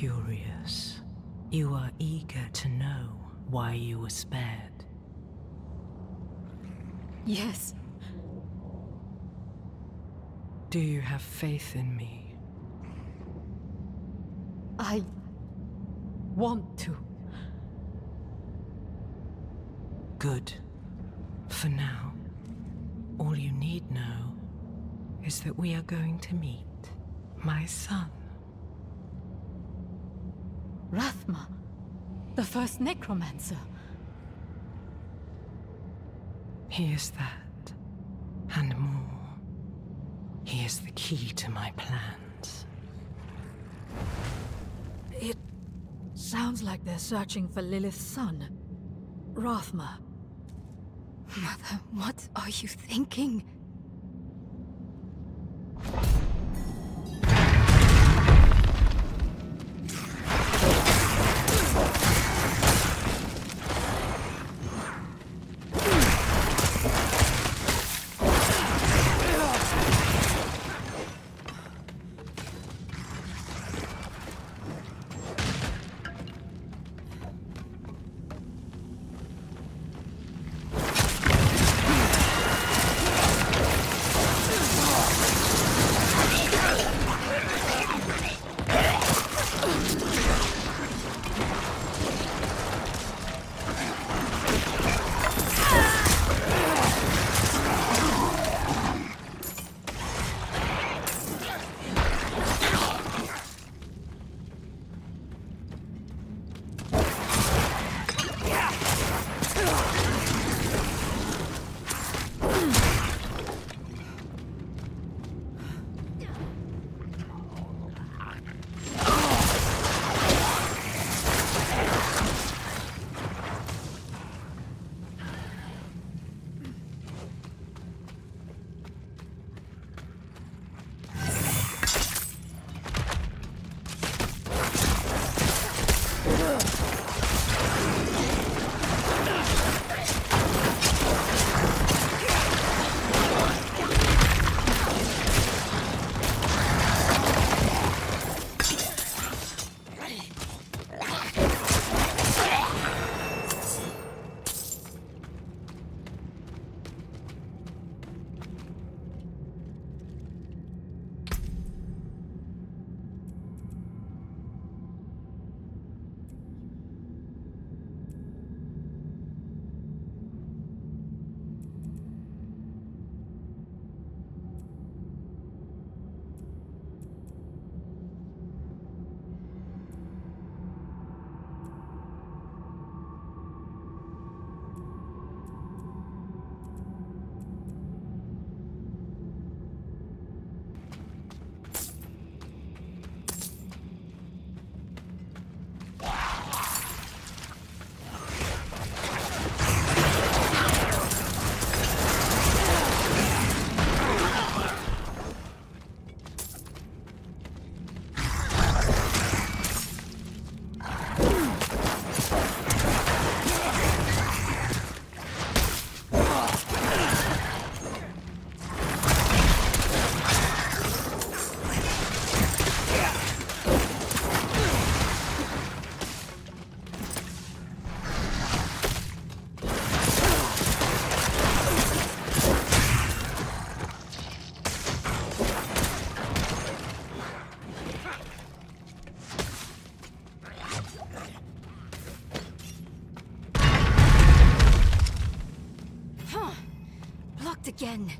You are eager to know why you were spared. Yes. Do you have faith in me? I want to. Good. For now, all you need know is that we are going to meet my son. Rathma, the first necromancer. He is that, and more. He is the key to my plans. It sounds like they're searching for Lilith's son, Rathma. Mother, what are you thinking? Again.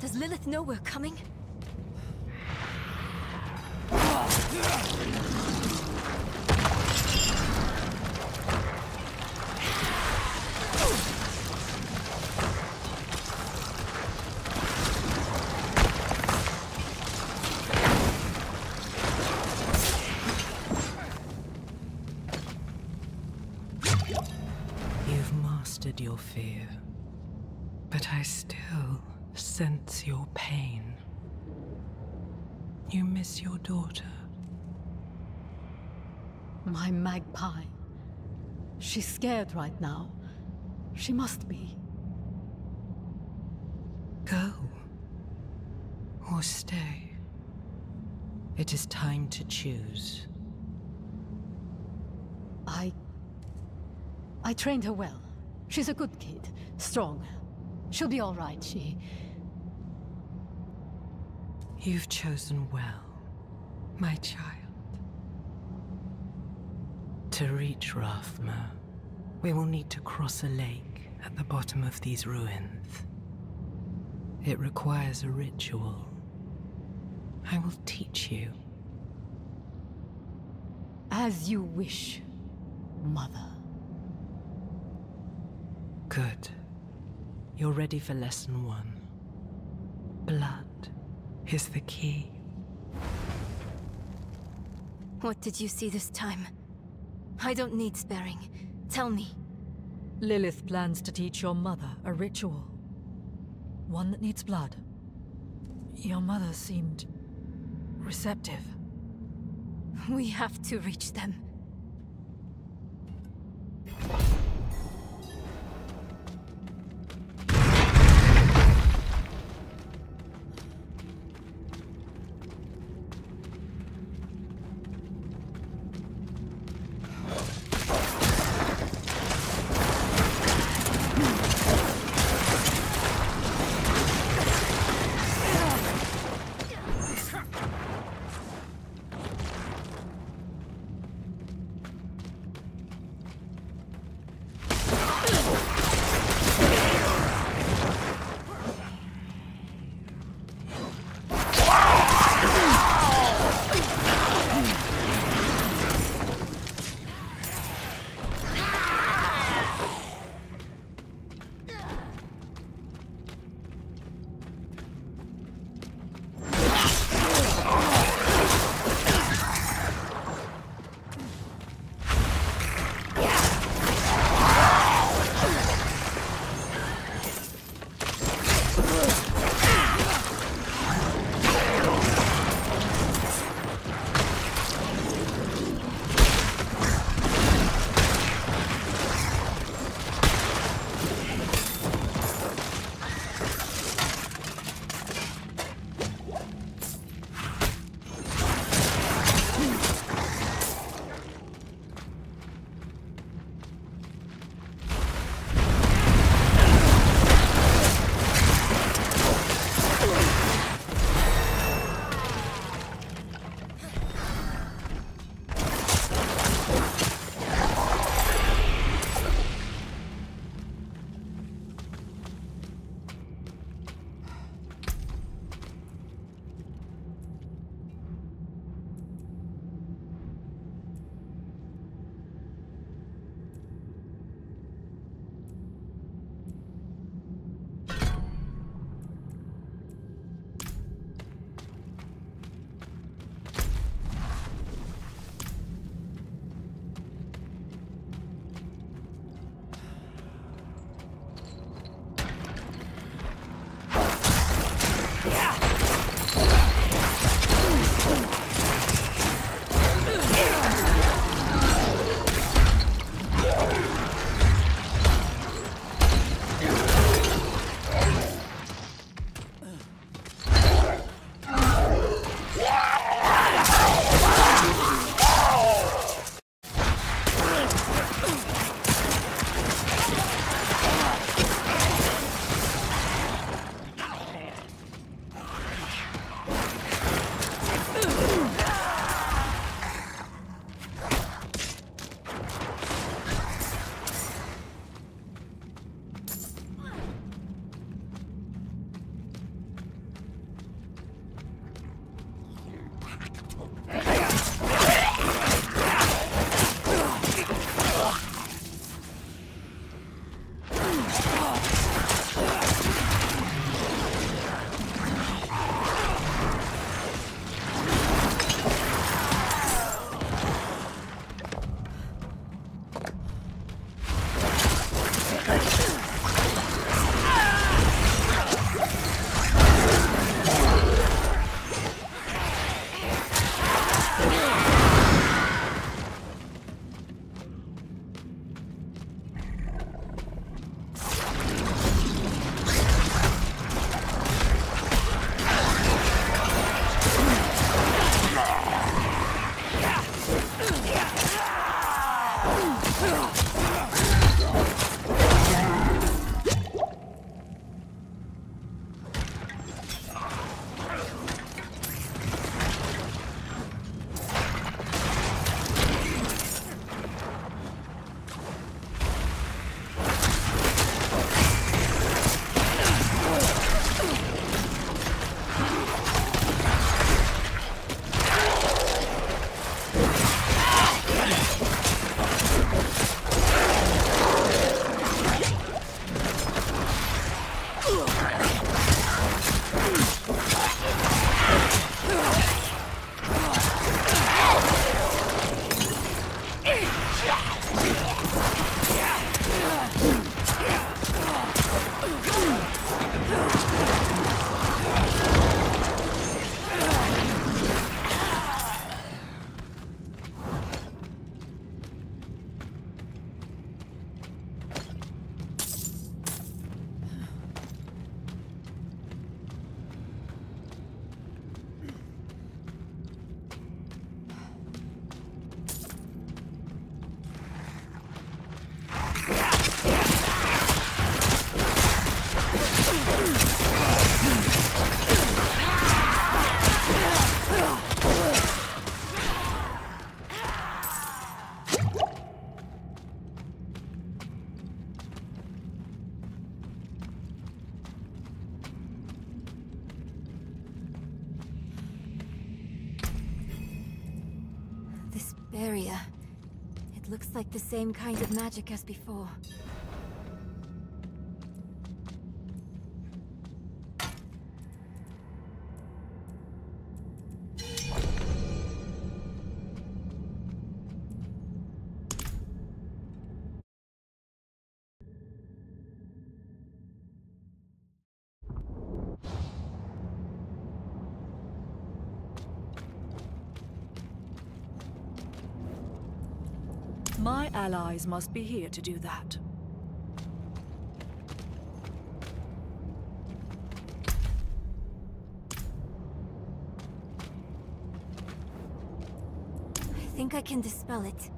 Does Lilith know we're coming? You've mastered your fear, but I still sense your pain. You miss your daughter. My magpie. She's scared right now. She must be. Go. Or stay. It is time to choose. I I trained her well. She's a good kid. Strong. She'll be all right, she... You've chosen well, my child. To reach Rathma, we will need to cross a lake at the bottom of these ruins. It requires a ritual. I will teach you. As you wish, Mother. Good. You're ready for lesson one. Blood is the key. What did you see this time? I don't need sparing. Tell me. Lilith plans to teach your mother a ritual. One that needs blood. Your mother seemed... receptive. We have to reach them. Looks like the same kind of magic as before. My allies must be here to do that. I think I can dispel it.